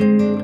Música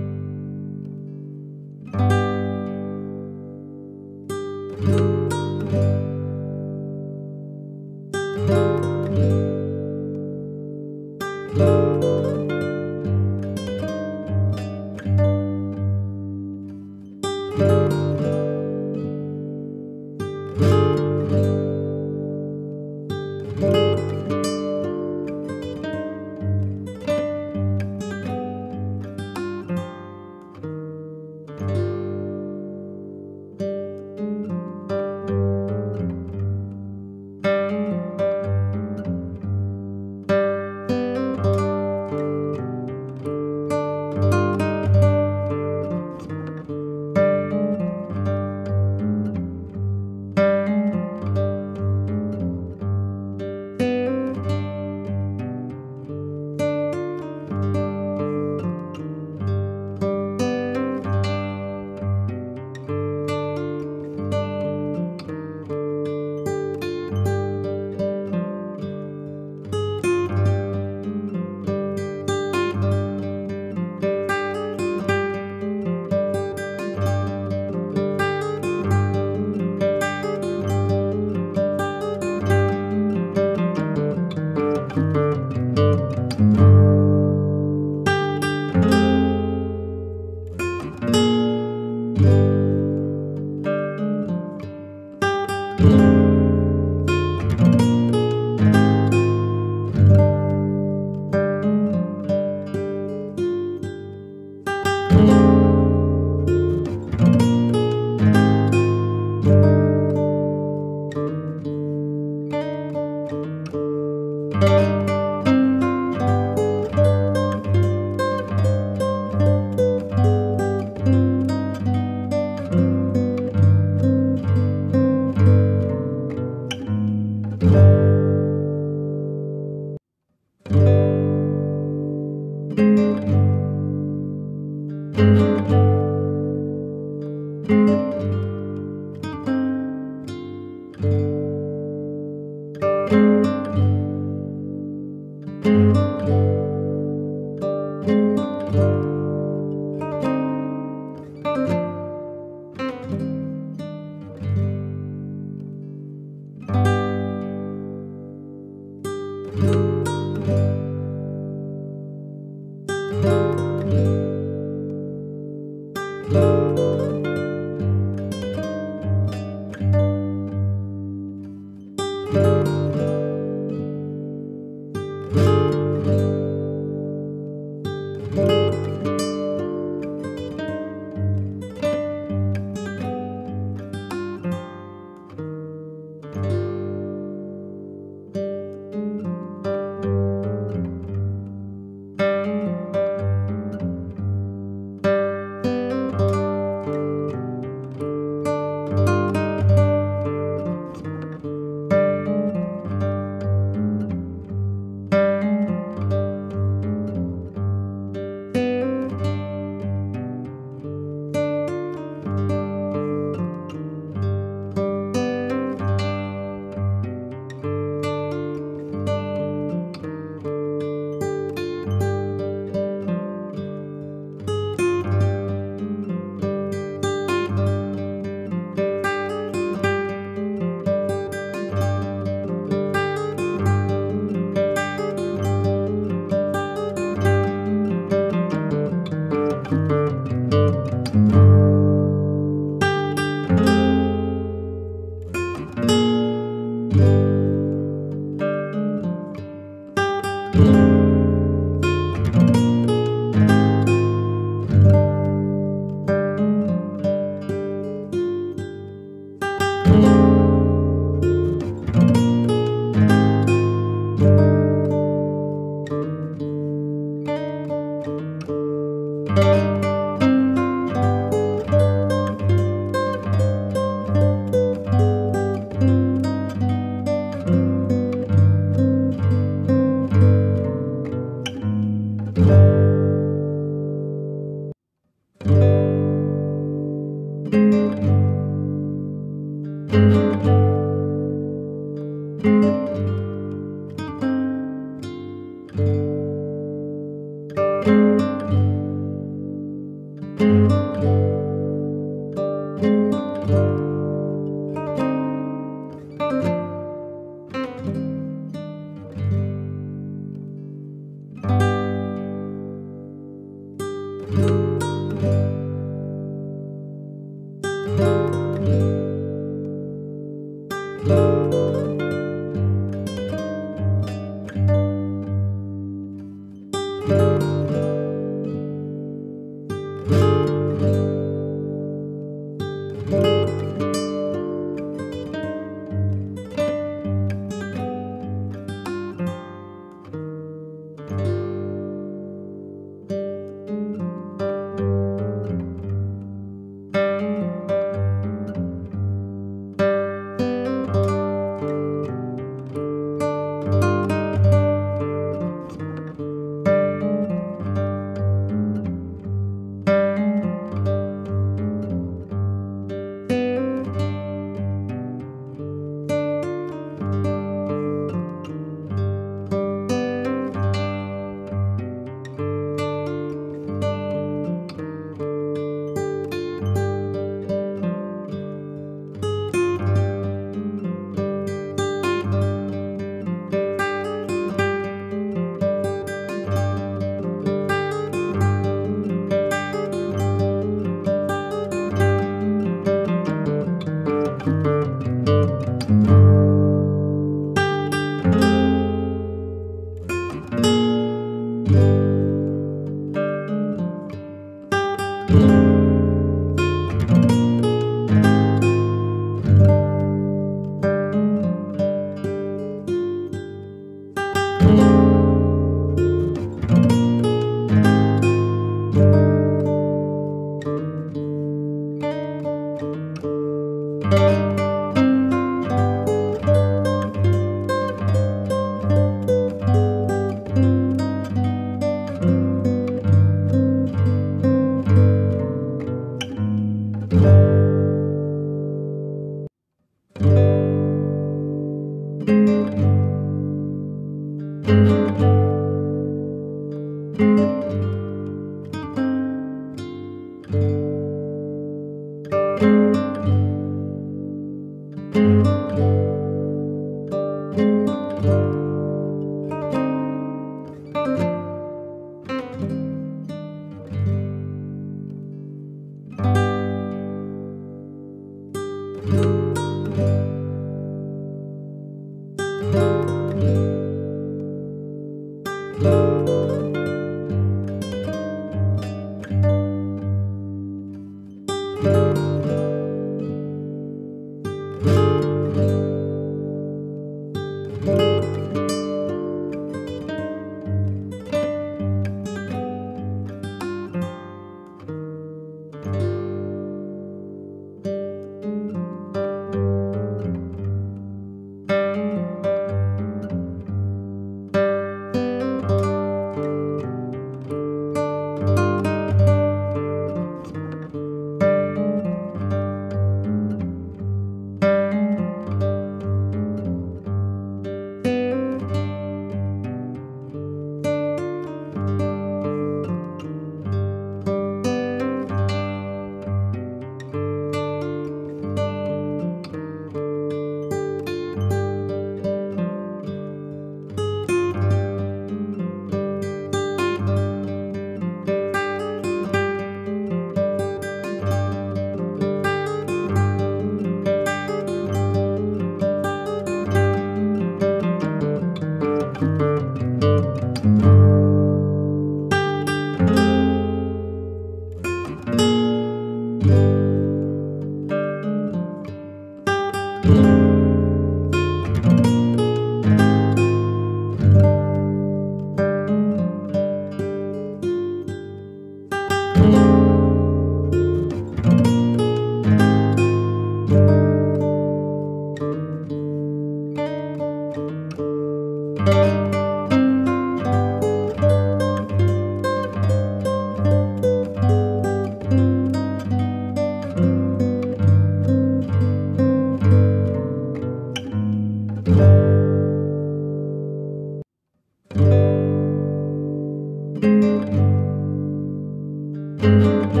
Música